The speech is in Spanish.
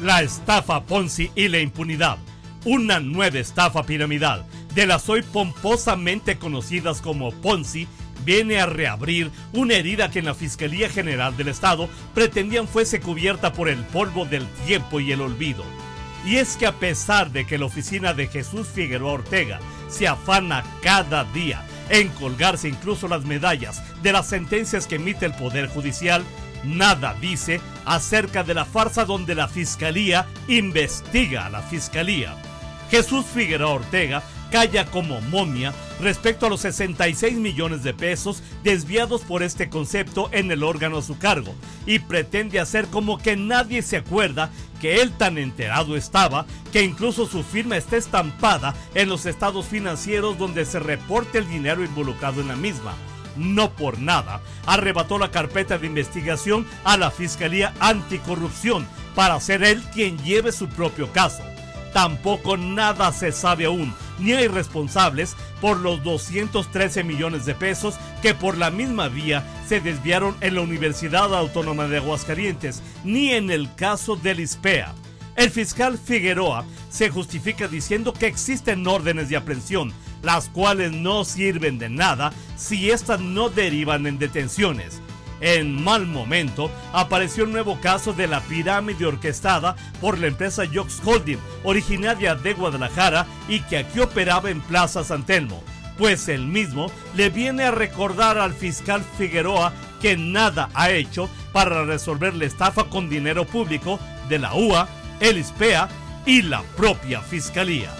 la estafa Ponzi y la impunidad. Una nueva estafa piramidal, de las hoy pomposamente conocidas como Ponzi, viene a reabrir una herida que en la Fiscalía General del Estado pretendían fuese cubierta por el polvo del tiempo y el olvido. Y es que a pesar de que la oficina de Jesús Figueroa Ortega se afana cada día en colgarse incluso las medallas de las sentencias que emite el Poder Judicial, nada dice acerca de la farsa donde la Fiscalía investiga a la Fiscalía. Jesús Figueroa Ortega calla como momia respecto a los 66 millones de pesos desviados por este concepto en el órgano a su cargo y pretende hacer como que nadie se acuerda que él tan enterado estaba que incluso su firma está estampada en los estados financieros donde se reporte el dinero involucrado en la misma. No por nada, arrebató la carpeta de investigación a la Fiscalía Anticorrupción para ser él quien lleve su propio caso. Tampoco nada se sabe aún, ni hay responsables por los 213 millones de pesos que por la misma vía se desviaron en la Universidad Autónoma de Aguascalientes, ni en el caso del ISPEA. El fiscal Figueroa se justifica diciendo que existen órdenes de aprehensión, las cuales no sirven de nada si éstas no derivan en detenciones. En mal momento apareció un nuevo caso de la pirámide orquestada por la empresa Jox Holding, originaria de Guadalajara y que aquí operaba en Plaza San Telmo, pues el mismo le viene a recordar al fiscal Figueroa que nada ha hecho para resolver la estafa con dinero público de la UA, el ISPEA y la propia fiscalía.